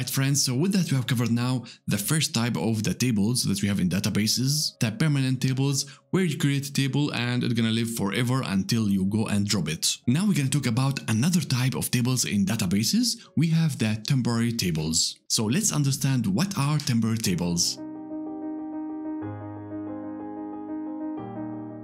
Alright friends, so with that we have covered now the first type of the tables that we have in databases, the permanent tables where you create a table and it's gonna live forever until you go and drop it. Now we're gonna talk about another type of tables in databases, we have the temporary tables. So let's understand what are temporary tables.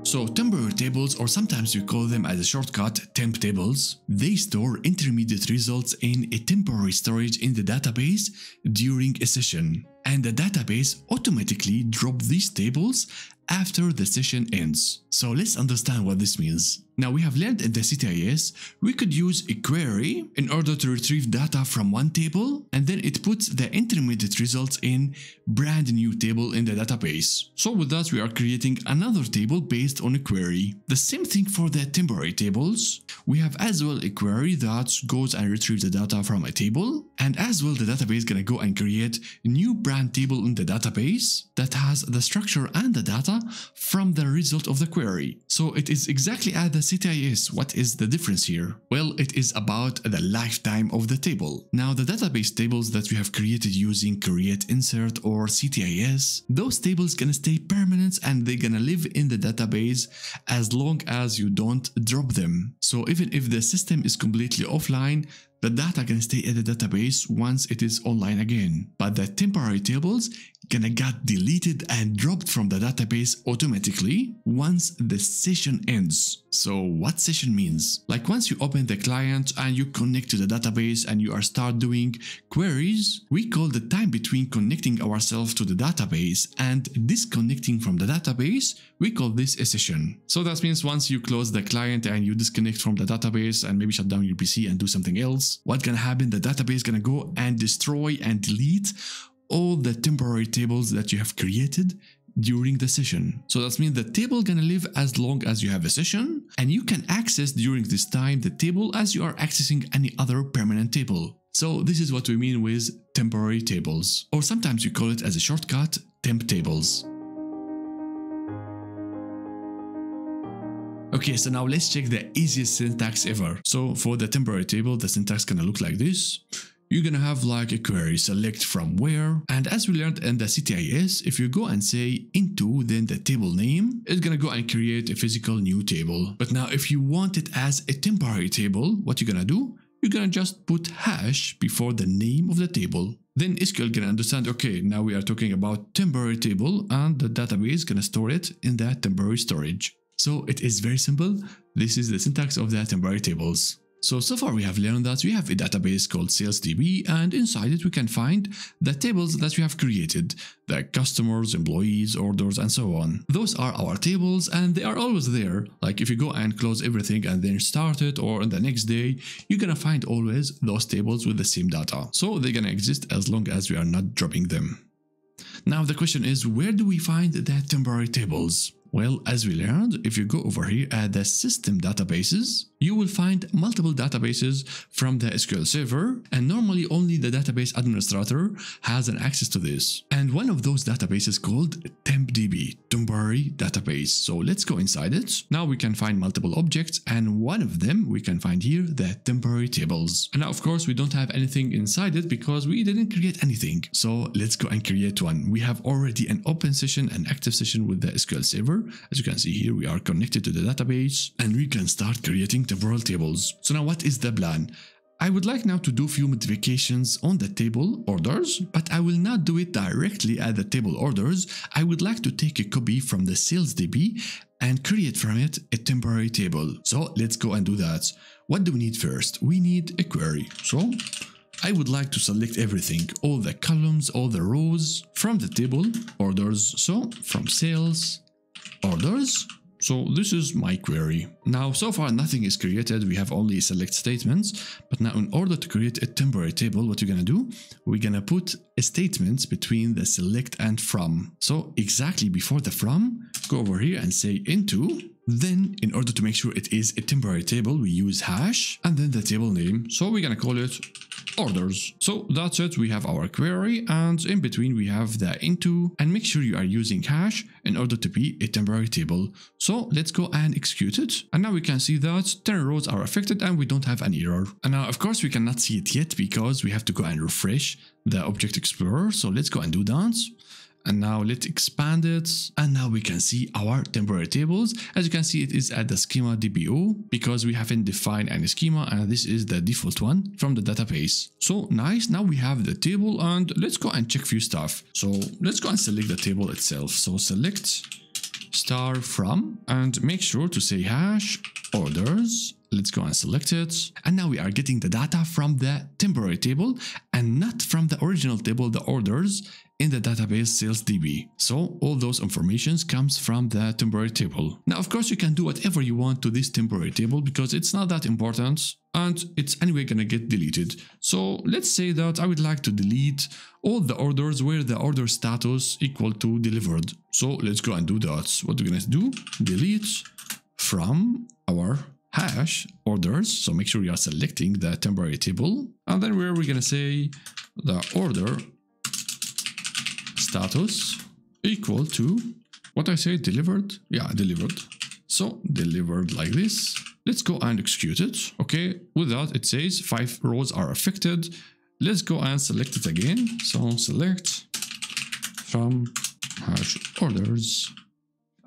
So temporary tables, or sometimes we call them as a shortcut temp tables, they store intermediate results in a temporary storage in the database during a session. And the database automatically drop these tables after the session ends. So let's understand what this means. Now we have learned in the CTAS, we could use a query in order to retrieve data from one table and then it puts the intermediate results in brand new table in the database. So with that we are creating another table based on a query. The same thing for the temporary tables. We have as well a query that goes and retrieves the data from a table and as well the database gonna go and create a new brand table in the database that has the structure and the data from the result of the query. So it is exactly as the CTAS. What is the difference here? Well, it is about the lifetime of the table. Now, the database tables that we have created using create insert or CTAS, those tables gonna stay permanent and they're gonna live in the database as long as you don't drop them. So even if the system is completely offline, the data can stay in the database once it is online again. But the temporary tables gonna get deleted and dropped from the database automatically once the session ends. So what session means? Like once you open the client and you connect to the database and you are start doing queries, we call the time between connecting ourselves to the database and disconnecting from the database, we call this a session. So that means once you close the client and you disconnect from the database and maybe shut down your PC and do something else, what's gonna happen? The database gonna go and destroy and delete all the temporary tables that you have created during the session. So that means the table gonna live as long as you have a session and you can access during this time the table as you are accessing any other permanent table. So this is what we mean with temporary tables or sometimes you call it as a shortcut temp tables. Okay, so now let's check the easiest syntax ever. So for the temporary table, the syntax gonna look like this you're gonna have like a query select from where and as we learned in the CTAS if you go and say into then the table name it's gonna go and create a physical new table. But now if you want it as a temporary table what you're gonna do? You're gonna just put hash before the name of the table. Then SQL gonna understand okay now we are talking about temporary table and the database gonna store it in that temporary storage. So it is very simple. This is the syntax of the temporary tables so, so far we have learned that we have a database called SalesDB and inside it we can find the tables that we have created, the customers, employees, orders and so on. Those are our tables and they are always there. Like if you go and close everything and then start it or on the next day, you're gonna find always those tables with the same data. So they're gonna exist as long as we are not dropping them. Now the question is where do we find the temporary tables? Well, as we learned, if you go over here at the system databases, you will find multiple databases from the SQL Server and normally only the database administrator has an access to this. And one of those databases called TempDB, temporary database. So let's go inside it. Now we can find multiple objects and one of them we can find here the temporary tables. And now of course we don't have anything inside it because we didn't create anything. So let's go and create one. We have already an open session, an active session with the SQL Server. As you can see here we are connected to the database and we can start creating temporal tables. So now what is the plan? I would like now to do few modifications on the table orders, but I will not do it directly at the table orders. I would like to take a copy from the sales DB and create from it a temporary table. So let's go and do that. What do we need first? We need a query. So I would like to select everything, all the columns, all the rows from the table orders. So from sales orders so this is my query. Now so far nothing is created, we have only select statements, but now in order to create a temporary table, what you're gonna do, we're gonna put a statement between the select and from. So exactly before the from, go over here and say into, then in order to make sure it is a temporary table, we use hash and then the table name. So we're gonna call it orders. So that's it. We have our query and in between we have the into and make sure you are using hash in order to be a temporary table. So let's go and execute it. And now we can see that 10 rows are affected and we don't have an error. And now of course we cannot see it yet because we have to go and refresh the Object Explorer. So let's go and do that and now let's expand it. And now we can see our temporary tables. As you can see it is at the schema dbo because we haven't defined any schema and this is the default one from the database. So nice. Now we have the table and let's go and check few stuff. So let's go and select the table itself. So select star from and make sure to say hash orders Let's go and select it. And now we are getting the data from the temporary table and not from the original table, the orders in the database sales DB. So all those informations comes from the temporary table. Now, of course, you can do whatever you want to this temporary table because it's not that important and it's anyway gonna get deleted. So let's say that I would like to delete all the orders where the order status equal to delivered. So let's go and do that. What we're gonna do, delete from our hash orders. So make sure you are selecting the temporary table. And then where we're gonna say the order status equal to what I say delivered. Yeah, delivered. So delivered like this. Let's go and execute it. Okay, with that it says five rows are affected. Let's go and select it again. So select from hash orders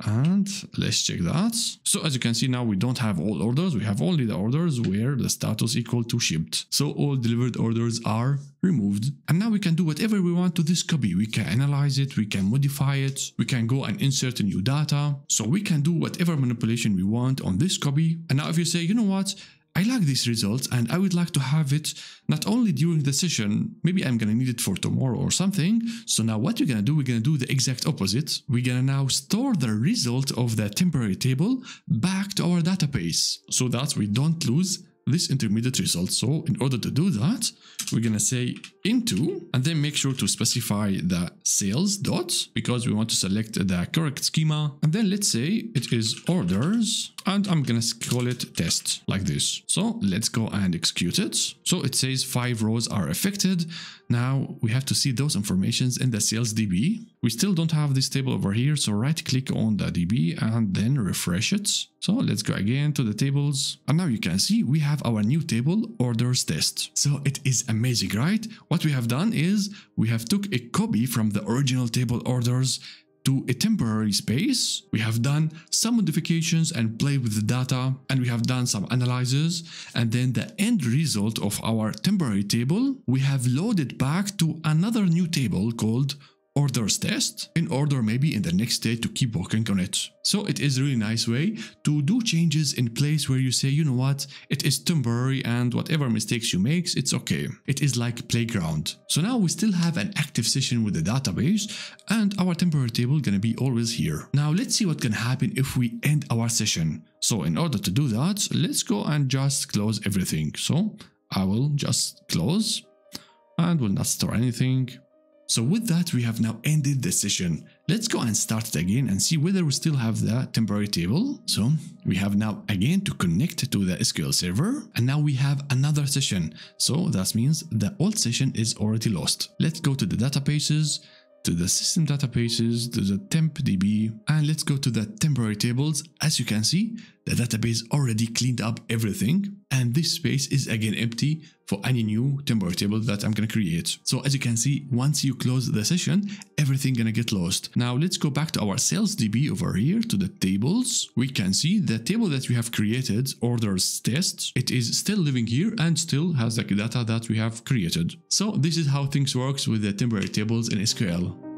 and let's check that. So as you can see now we don't have all orders, we have only the orders where the status equal to shipped. So all delivered orders are removed. And now we can do whatever we want to this copy. We can analyze it, we can modify it, we can go and insert new data. So we can do whatever manipulation we want on this copy. And now if you say, you know what, I like these results and I would like to have it not only during the session, maybe I'm gonna need it for tomorrow or something. So now what we're gonna do, we're gonna do the exact opposite. We're gonna now store the result of the temporary table back to our database so that we don't lose this intermediate result. So in order to do that, we're gonna say into and then make sure to specify the sales dot because we want to select the correct schema. And then let's say it is orders and I'm gonna call it test like this. So let's go and execute it. So it says five rows are affected. Now we have to see those informations in the sales DB. We still don't have this table over here. So right click on the DB and then refresh it. So let's go again to the tables. And now you can see we have our new table orders test. So it is amazing, right? What we have done is we have took a copy from the original table orders to a temporary space. We have done some modifications and played with the data and we have done some analyzes and then the end result of our temporary table we have loaded back to another new table called orders test in order maybe in the next day to keep working on it. So it is a really nice way to do changes in place where you say, you know what, it is temporary and whatever mistakes you make, it's okay. It is like playground. So now we still have an active session with the database and our temporary table gonna be always here. Now let's see what can happen if we end our session. So in order to do that, let's go and just close everything. So I will just close and will not store anything so with that, we have now ended the session. Let's go and start it again and see whether we still have the temporary table. So we have now again to connect to the SQL server and now we have another session. So that means the old session is already lost. Let's go to the databases to the system databases, to the temp DB, and let's go to the temporary tables. As you can see, the database already cleaned up everything, and this space is again empty for any new temporary table that I'm gonna create. So as you can see, once you close the session, everything gonna get lost. Now let's go back to our sales DB over here to the tables. We can see the table that we have created, orders test, it is still living here and still has the data that we have created. So this is how things works with the temporary tables in SQL.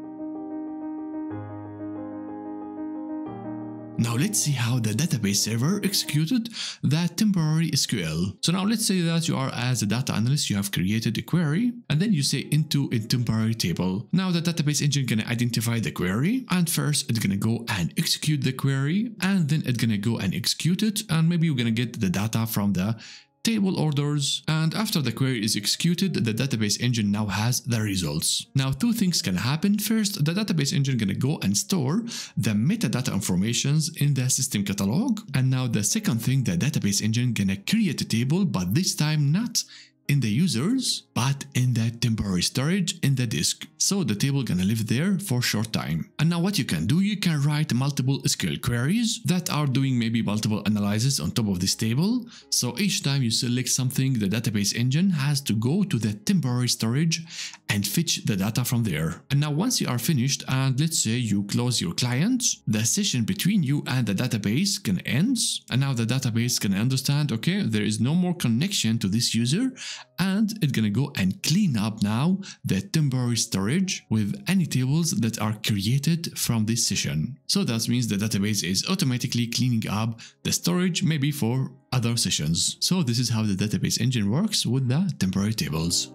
Now let's see how the database server executed that temporary SQL. So now let's say that you are as a data analyst, you have created a query and then you say into a temporary table. Now the database engine gonna identify the query and first it's gonna go and execute the query and then it's gonna go and execute it and maybe you're gonna get the data from the table orders, and after the query is executed, the database engine now has the results. Now two things can happen. First, the database engine gonna go and store the metadata informations in the system catalog. And now the second thing, the database engine gonna create a table, but this time not in the users, but in the temporary storage in the disk. So the table gonna live there for a short time. And now what you can do, you can write multiple SQL queries that are doing maybe multiple analysis on top of this table. So each time you select something, the database engine has to go to the temporary storage and fetch the data from there. And now once you are finished and let's say you close your client, the session between you and the database can end. And now the database can understand, okay, there is no more connection to this user and it's gonna go and clean up now the temporary storage with any tables that are created from this session. So that means the database is automatically cleaning up the storage maybe for other sessions. So this is how the database engine works with the temporary tables.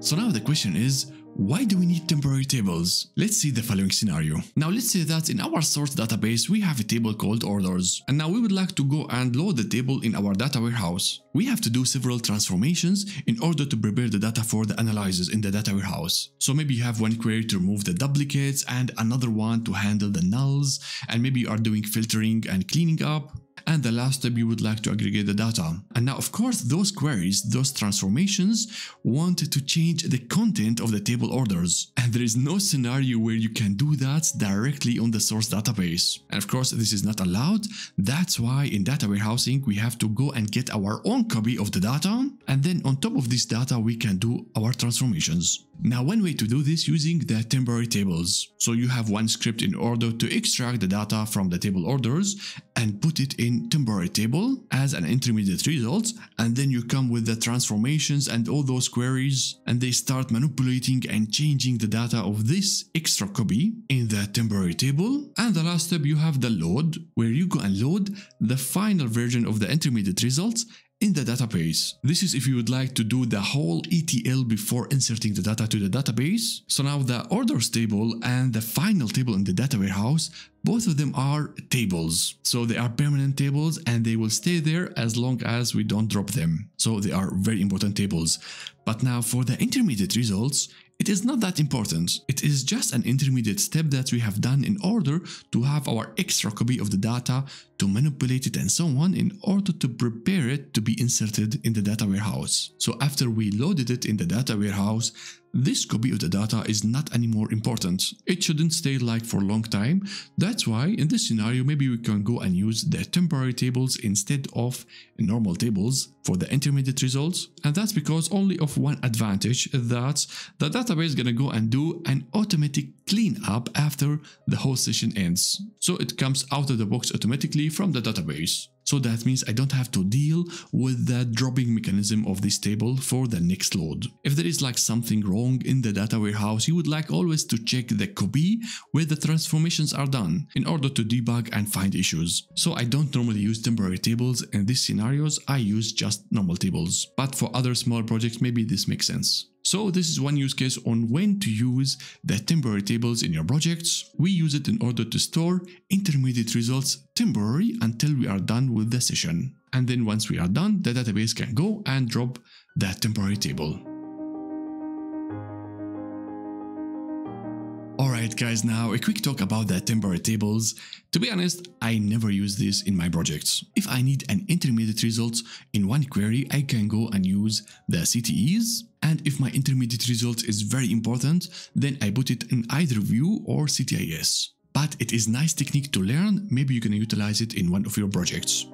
So now the question is, why do we need temporary tables? Let's see the following scenario. Now let's say that in our source database we have a table called orders and now we would like to go and load the table in our data warehouse. We have to do several transformations in order to prepare the data for the analysis in the data warehouse. So maybe you have one query to remove the duplicates and another one to handle the nulls and maybe you are doing filtering and cleaning up and the last step you would like to aggregate the data. And now of course those queries, those transformations want to change the content of the table orders and there is no scenario where you can do that directly on the source database. And of course this is not allowed, that's why in data warehousing we have to go and get our own copy of the data and then on top of this data we can do our transformations. Now one way to do this using the temporary tables. So you have one script in order to extract the data from the table orders and put it in temporary table as an intermediate result and then you come with the transformations and all those queries and they start manipulating and changing the data of this extra copy in the temporary table. And the last step you have the load where you go and load the final version of the intermediate results in the database. This is if you would like to do the whole ETL before inserting the data to the database. So now the orders table and the final table in the data warehouse, both of them are tables. So they are permanent tables and they will stay there as long as we don't drop them. So they are very important tables. But now for the intermediate results, it is not that important. It is just an intermediate step that we have done in order to have our extra copy of the data, to manipulate it and so on in order to prepare it to be inserted in the data warehouse. So after we loaded it in the data warehouse, this copy of the data is not anymore important. It shouldn't stay like for a long time. That's why in this scenario maybe we can go and use the temporary tables instead of normal tables for the intermediate results. And that's because only of one advantage that the database is gonna go and do an automatic cleanup after the whole session ends. So it comes out of the box automatically from the database. So that means I don't have to deal with the dropping mechanism of this table for the next load. If there is like something wrong in the data warehouse, you would like always to check the copy where the transformations are done in order to debug and find issues. So I don't normally use temporary tables in these scenarios, I use just normal tables. But for other small projects, maybe this makes sense. So this is one use case on when to use the temporary tables in your projects. We use it in order to store intermediate results temporary until we are done with the session. And then once we are done, the database can go and drop that temporary table. Guys, now a quick talk about the temporary tables. To be honest, I never use this in my projects. If I need an intermediate result in one query, I can go and use the CTEs. And if my intermediate result is very important, then I put it in either view or CTAS. But it is nice technique to learn, maybe you can utilize it in one of your projects.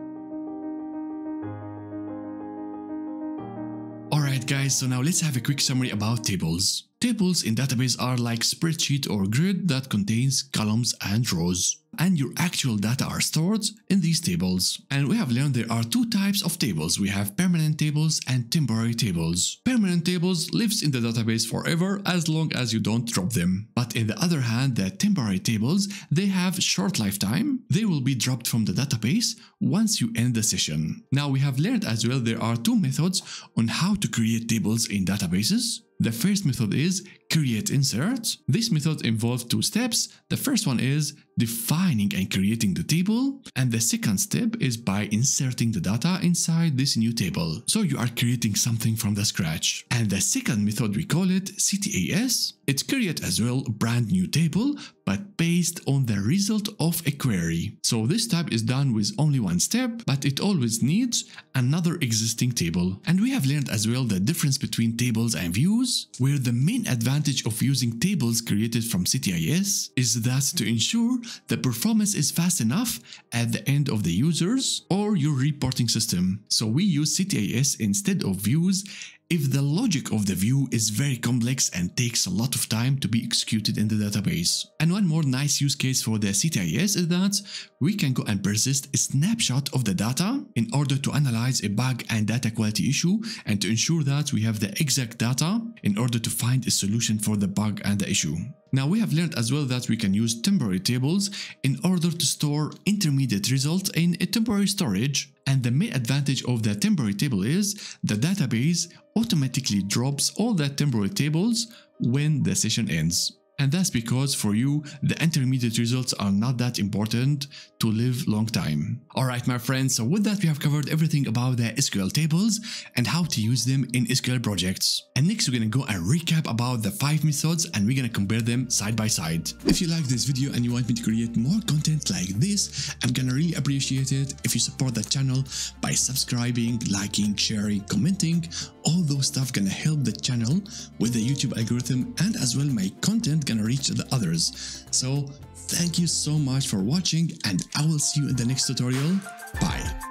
Alright guys, so now let's have a quick summary about tables. Tables in database are like spreadsheet or grid that contains columns and rows. And your actual data are stored in these tables. And we have learned there are two types of tables. We have permanent tables and temporary tables. Permanent tables lives in the database forever as long as you don't drop them. But in the other hand, the temporary tables, they have short lifetime. They will be dropped from the database once you end the session. Now we have learned as well there are two methods on how to create tables in databases. The first method is create insert. This method involves two steps. The first one is defining and creating the table. And the second step is by inserting the data inside this new table. So you are creating something from the scratch. And the second method, we call it CTAS. It creates as well a brand new table, but based on the result of a query. So this type is done with only one step, but it always needs another existing table. And we have learned as well the difference between tables and views, where the main advantage of using tables created from CTAS is that to ensure the performance is fast enough at the end of the users or your reporting system. So we use CTAS instead of views if the logic of the view is very complex and takes a lot of time to be executed in the database. And one more nice use case for the CTAS is that we can go and persist a snapshot of the data in order to analyze a bug and data quality issue and to ensure that we have the exact data in order to find a solution for the bug and the issue. Now we have learned as well that we can use temporary tables in order to store intermediate results in a temporary storage and the main advantage of the temporary table is the database automatically drops all the temporary tables when the session ends. And that's because for you, the intermediate results are not that important to live long time. Alright my friends, so with that we have covered everything about the SQL tables and how to use them in SQL projects. And next we're gonna go and recap about the 5 methods and we're gonna compare them side by side. If you like this video and you want me to create more content like this, I'm gonna really appreciate it if you support the channel by subscribing, liking, sharing, commenting. All those stuff gonna help the channel with the YouTube algorithm and as well my content gonna reach the others. So thank you so much for watching and I will see you in the next tutorial. Bye.